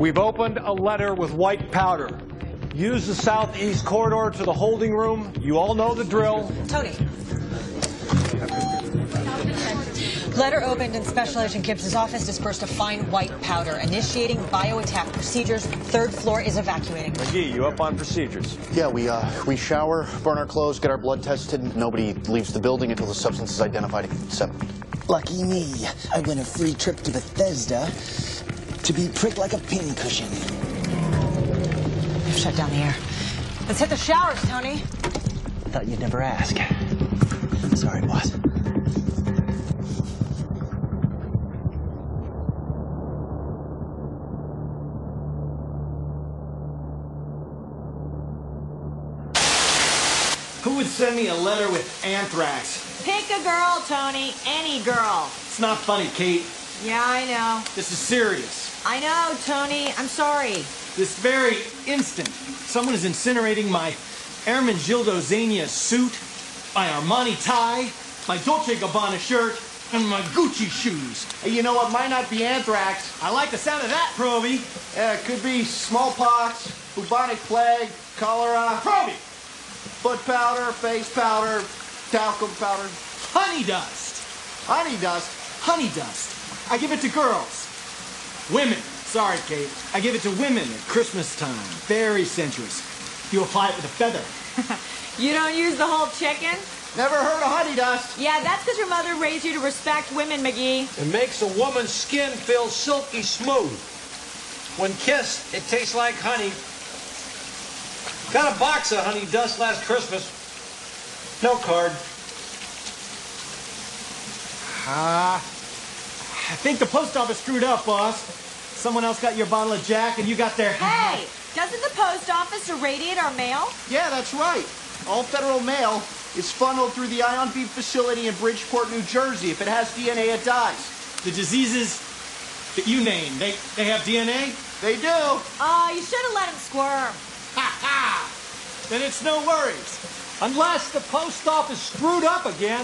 We've opened a letter with white powder. Use the southeast corridor to the holding room. You all know the drill. Tony. Letter opened in Special Agent Gibbs' office dispersed a fine white powder. Initiating bio-attack procedures. Third floor is evacuating. McGee, you up on procedures? Yeah, we uh, we shower, burn our clothes, get our blood tested. Nobody leaves the building until the substance is identified and except. Lucky me. I win a free trip to Bethesda to be pricked like a pincushion. We've shut down the air. Let's hit the showers, Tony. I Thought you'd never ask. Sorry, boss. Who would send me a letter with anthrax? Pick a girl, Tony. Any girl. It's not funny, Kate. Yeah, I know. This is serious. I know, Tony. I'm sorry. This very instant, someone is incinerating my Ermenegildo Zegna suit, my Armani tie, my Dolce Gabbana shirt, and my Gucci shoes. Hey, you know what? Might not be anthrax. I like the sound of that, Probie. Yeah, it could be smallpox, bubonic plague, cholera, Probie! foot powder, face powder, talcum powder, Honey dust. honey dust. Honey dust. I give it to girls. Women. Sorry, Kate. I give it to women at Christmas time. Very sensuous. You apply it with a feather. You don't use the whole chicken? Never heard of honey dust. Yeah, that's because your mother raised you to respect women, McGee. It makes a woman's skin feel silky smooth. When kissed, it tastes like honey. Got a box of honey dust last Christmas. No card. Ah. I think the post office screwed up, boss. Someone else got your bottle of Jack and you got their. Hey, doesn't the post office irradiate our mail? Yeah, that's right. All federal mail is funneled through the Ion Beam facility in Bridgeport, New Jersey. If it has DNA, it dies. The diseases that you name, they, they have DNA? They do. Oh, you should have let him squirm. Ha ha! Then it's no worries. Unless the post office screwed up again.